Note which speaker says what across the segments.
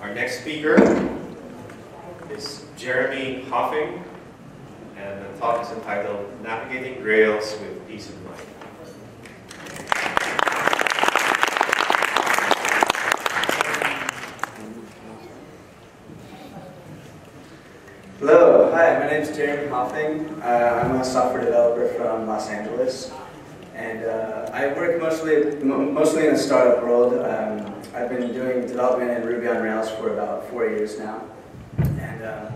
Speaker 1: Our next speaker is Jeremy Hoffing, and the talk is entitled Navigating Rails with Peace of Mind.
Speaker 2: Hello, hi, my name Jeremy Hoffing. Uh, I'm a software developer from Los Angeles, and uh, I work mostly mostly in the startup world. Um, I've been doing development in Ruby on Rails for about four years now, and uh,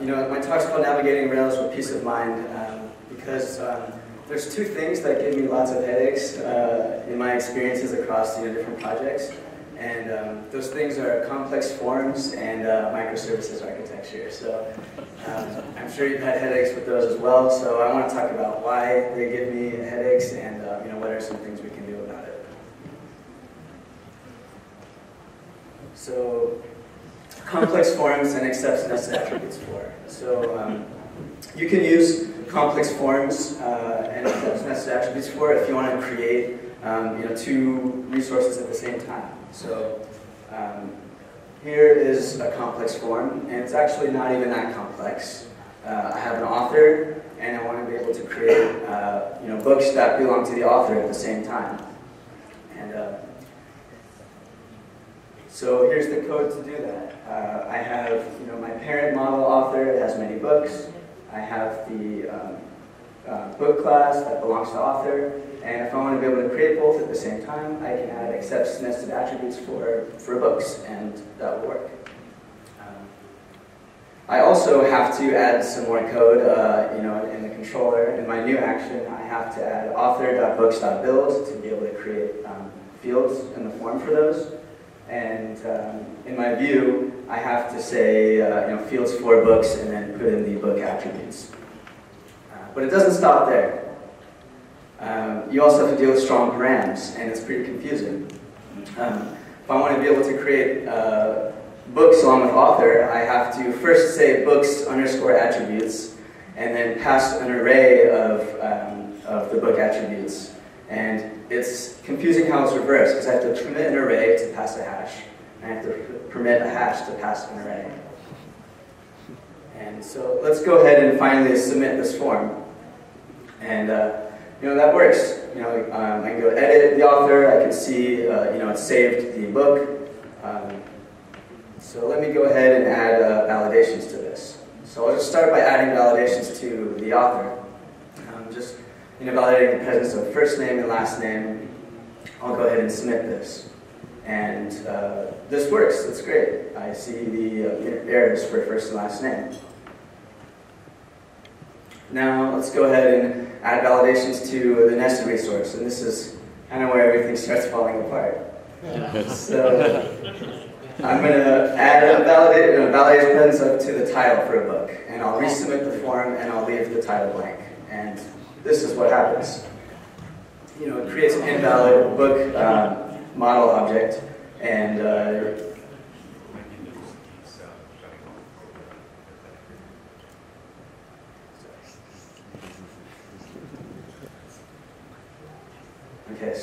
Speaker 2: you know my talk's called Navigating Rails with Peace of Mind um, because um, there's two things that give me lots of headaches uh, in my experiences across you know, different projects. And um, those things are complex forms and uh, microservices architecture. So um, I'm sure you've had headaches with those as well. So I want to talk about why they give me headaches and uh, you know what are some things we can do about it. So complex forms and accepts nested attributes for. So um, you can use complex forms uh, and accepts nested attributes for if you want to create um, you know, two resources at the same time. So um, here is a complex form, and it's actually not even that complex. Uh, I have an author, and I want to be able to create uh, you know, books that belong to the author at the same time. And uh, so here's the code to do that. Uh, I have you know, my parent model author, it has many books. I have the um, uh, book class that belongs to author, and if I want to be able to create both at the same time, I can add accepts nested attributes for, for books, and that will work. Um, I also have to add some more code, uh, you know, in the controller. In my new action, I have to add author.books.build to be able to create um, fields in the form for those. And um, in my view, I have to say, uh, you know, fields for books and then put in the book attributes. Uh, but it doesn't stop there. Um, you also have to deal with strong params, and it's pretty confusing. Um, if I want to be able to create uh, books along with author, I have to first say books underscore attributes, and then pass an array of, um, of the book attributes. And it's confusing how it's reversed, because I have to permit an array to pass a hash, and I have to permit a hash to pass an array. And so let's go ahead and finally submit this form. And uh, you know, that works. You know, um, I can go edit the author, I can see, uh, you know, it saved the book. Um, so let me go ahead and add uh, validations to this. So I'll just start by adding validations to the author. Um, just, you know, validating the presence of first name and last name. I'll go ahead and submit this. And uh, this works, that's great. I see the uh, errors for first and last name. Now let's go ahead and add validations to the nested resource, and this is kind of where everything starts falling apart. so I'm going to add a validate, you know, validation presence up to the title for a book, and I'll resubmit the form and I'll leave the title blank. And this is what happens. You know, it creates an invalid book uh, model object, and uh,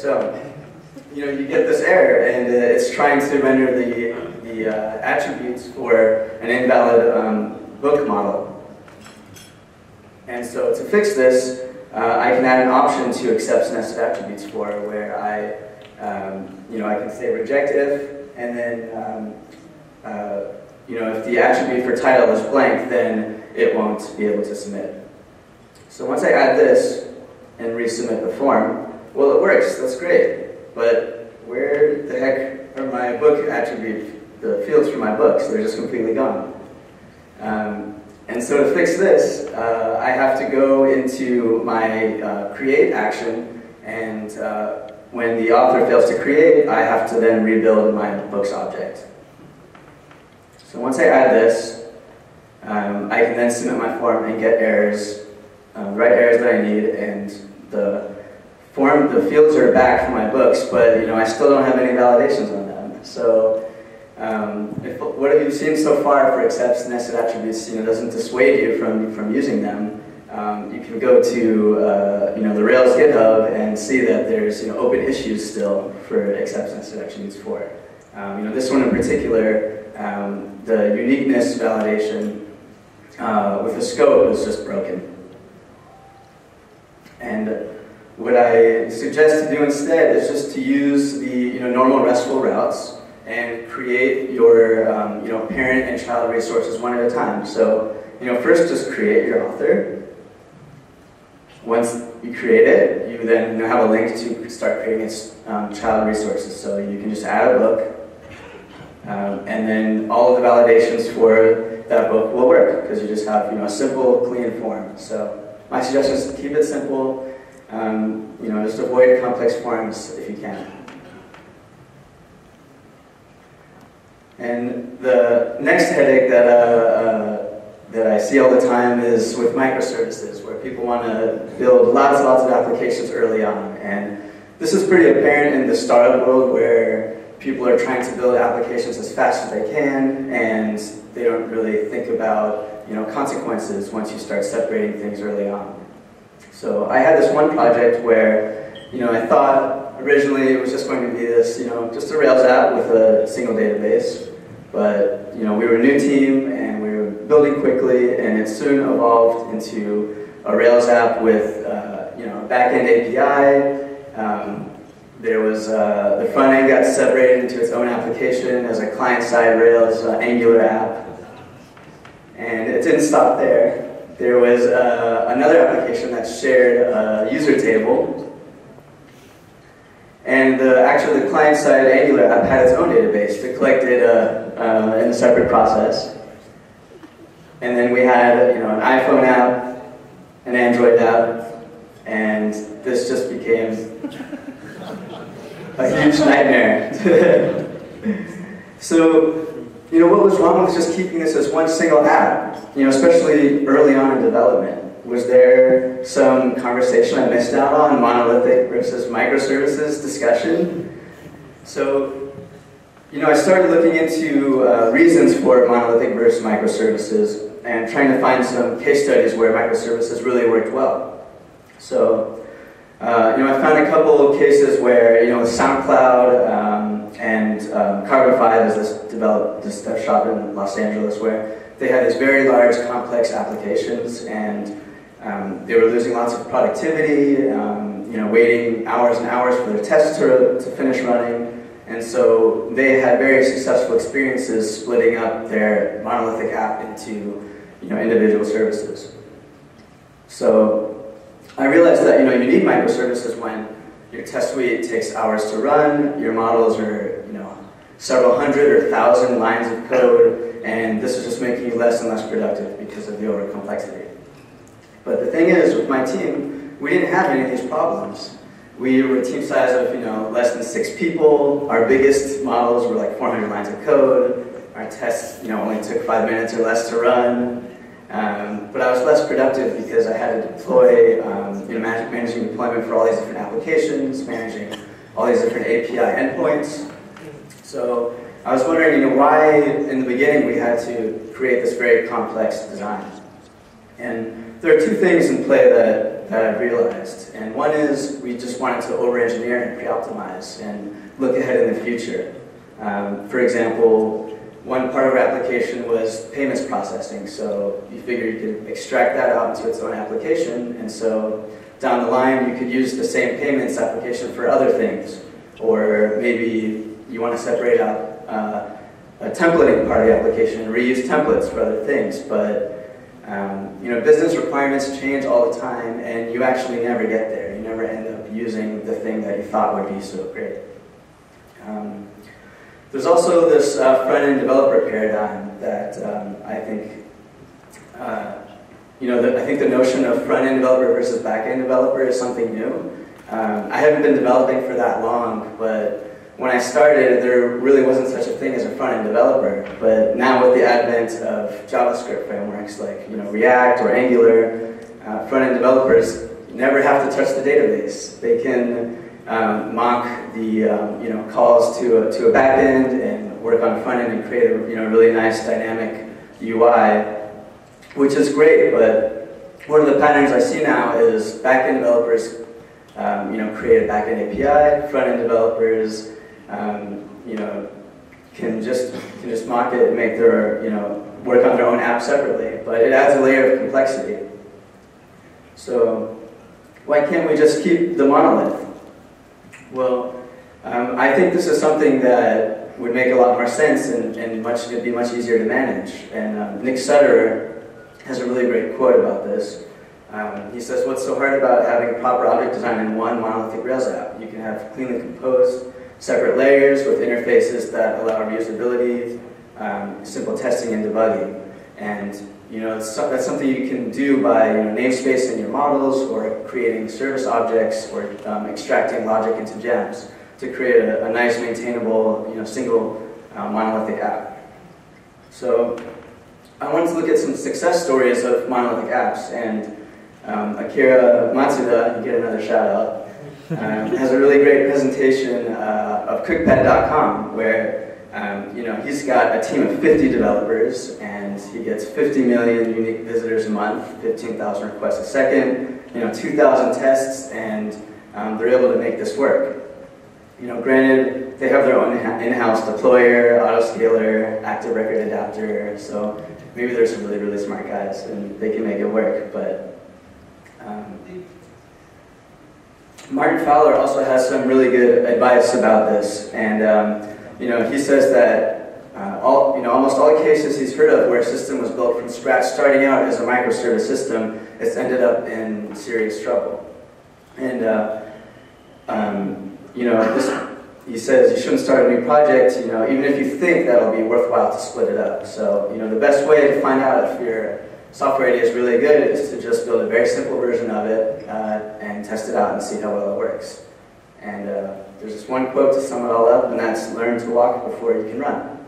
Speaker 2: so you know you get this error, and uh, it's trying to render the the uh, attributes for an invalid um, book model. And so to fix this, uh, I can add an option to accept nested attributes for where I, um, you know, I can say reject if, and then, um, uh, you know, if the attribute for title is blank, then it won't be able to submit. So once I add this and resubmit the form, well, it works, that's great, but where the heck are my book attribute, the fields for my books? They're just completely gone. Um, and so to fix this, uh, I have to go into my uh, create action, and uh, when the author fails to create, I have to then rebuild my books object. So once I add this, um, I can then submit my form and get errors, um, write errors that I need, and the form, the fields are back for my books, but you know, I still don't have any validations on them. So um, if what you've seen so far for accepts nested attributes, you know, doesn't dissuade you from, from using them, um, you can go to uh, you know, the Rails GitHub and see that there's you know, open issues still for accepts nested attributes for. Um, you know, this one in particular, um, the uniqueness validation uh, with the scope was just broken. And what I suggest to do instead is just to use the you know, normal RESTful routes and create your um, you know, parent and child resources one at a time. So you know, first just create your author. Once you create it, you then have a link to start creating its um, child resources. So you can just add a book, um, and then all of the validations for that book will work because you just have you know a simple, clean form. So my suggestion is keep it simple. Um, you know, just avoid complex forms if you can. And the next headache that, uh, uh, that I see all the time is with microservices, where people want to build lots and lots of applications early on. And this is pretty apparent in the startup world where people are trying to build applications as fast as they can, and they don't really think about you know, consequences once you start separating things early on. So I had this one project where you know, I thought originally it was just going to be this, you know, just a Rails app with a single database. But, you know, we were a new team and we were building quickly and it soon evolved into a Rails app with, uh, you know, a backend API. Um, there was, uh, the front end got separated into its own application as a client-side Rails uh, Angular app. And it didn't stop there. There was uh, another application that shared a user table and the, actually, the client-side Angular app had its own database to collect data uh, in a separate process. And then we had, you know, an iPhone app, an Android app, and this just became a huge nightmare. so, you know, what was wrong with just keeping this as one single app? You know, especially early on in development. Was there some conversation I missed out on, monolithic versus microservices discussion? So, you know, I started looking into uh, reasons for monolithic versus microservices and trying to find some case studies where microservices really worked well. So, uh, you know, I found a couple of cases where, you know, SoundCloud um, and um, Carbon 5 is this developed this dev shop in Los Angeles where they had these very large, complex applications and um, they were losing lots of productivity, um, you know, waiting hours and hours for their tests to, to finish running. And so they had very successful experiences splitting up their monolithic app into you know, individual services. So I realized that you, know, you need microservices when your test suite takes hours to run, your models are you know, several hundred or thousand lines of code, and this is just making you less and less productive because of the over complexity. But the thing is, with my team, we didn't have any of these problems. We were a team size of you know less than six people. Our biggest models were like 400 lines of code. Our tests you know only took five minutes or less to run. Um, but I was less productive because I had to deploy, um, you know, managing deployment for all these different applications, managing all these different API endpoints. So I was wondering, you know, why in the beginning we had to create this very complex design. And there are two things in play that, that I've realized. And one is we just wanted to over-engineer and pre-optimize and look ahead in the future. Um, for example, one part of our application was payments processing. So you figure you could extract that out into its own application. And so down the line, you could use the same payments application for other things. Or maybe you want to separate out uh, a templating part of the application and reuse templates for other things. But um, you know, business requirements change all the time, and you actually never get there. You never end up using the thing that you thought would be so great. Um, there's also this uh, front-end developer paradigm that um, I think, uh, you know, the, I think the notion of front-end developer versus back-end developer is something new. Um, I haven't been developing for that long, but when I started, there really wasn't such a thing as a front-end developer. But now with the advent of JavaScript frameworks like you know React or Angular, uh, front-end developers never have to touch the database. They can um, mock the um, you know calls to a, to a backend and work on front end and create a you know really nice dynamic UI, which is great. But one of the patterns I see now is backend developers, um, you know, create a backend API. Front end developers, um, you know, can just can just mock it and make their you know work on their own app separately. But it adds a layer of complexity. So why can't we just keep the monolith? Well, um, I think this is something that would make a lot more sense and, and much, it'd be much easier to manage. And um, Nick Sutterer has a really great quote about this. Um, he says, what's so hard about having proper object design in one monolithic Rails app? You can have cleanly composed separate layers with interfaces that allow reusability, um, simple testing and debugging. And you know, that's something you can do by you know, namespace in your models or creating service objects or um, extracting logic into gems to create a, a nice maintainable you know, single uh, monolithic app. So I wanted to look at some success stories of monolithic apps and um, Akira Matsuda, get another shout out, um, has a really great presentation uh, of cookpad.com where um, you know, he's got a team of 50 developers, and he gets 50 million unique visitors a month, 15,000 requests a second, you know, 2,000 tests, and um, they're able to make this work. You know, granted, they have their own in-house deployer, autoscaler, active record adapter, so maybe there's some really, really smart guys, and they can make it work, but um, Martin Fowler also has some really good advice about this, and um, you know, he says that uh, all, you know, almost all cases he's heard of where a system was built from scratch, starting out as a microservice system, it's ended up in serious trouble. And, uh, um, you know, this, he says you shouldn't start a new project, you know, even if you think that'll be worthwhile to split it up. So, you know, the best way to find out if your software idea is really good is to just build a very simple version of it uh, and test it out and see how well it works. And uh, there's just one quote to sum it all up, and that's learn to walk before you can run.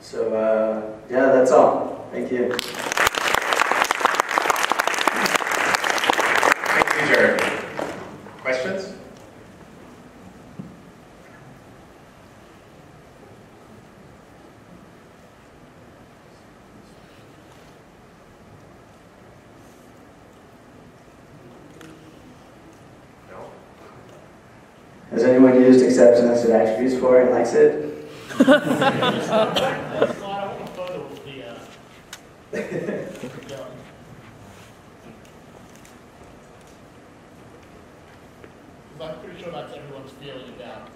Speaker 2: So, uh, yeah, that's all. Thank you.
Speaker 1: Thank you, Jeremy. Questions?
Speaker 2: Used accepts and nested attributes for and likes it?
Speaker 3: I want a photo of the, I'm pretty sure that's everyone's feeling about,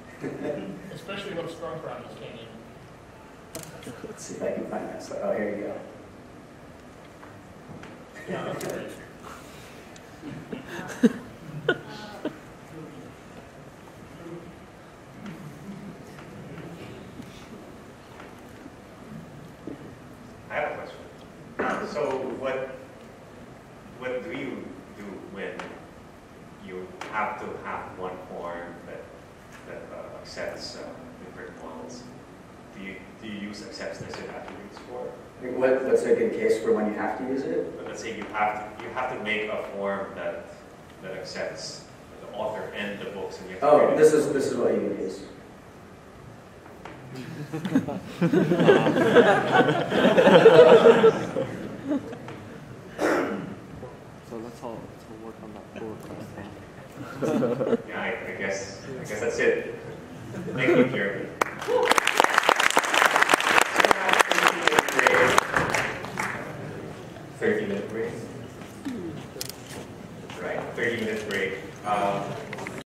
Speaker 3: especially when strong params came in.
Speaker 2: Let's see if I can find that. So, oh, here you go.
Speaker 3: Yeah, that's great.
Speaker 2: What,
Speaker 1: do you do when you have to have one form that that uh, accepts uh, different models? Do you do you use acceptance as an attributes for?
Speaker 2: What what's a good case for when you have to use it?
Speaker 1: But let's say you have to, you have to make a form that, that accepts the author and the books. And you have to
Speaker 2: oh, this is, this is what you would use.
Speaker 4: so let's all, let's all work on that pull request.
Speaker 1: Yeah, I, I guess I guess that's it. Thank you,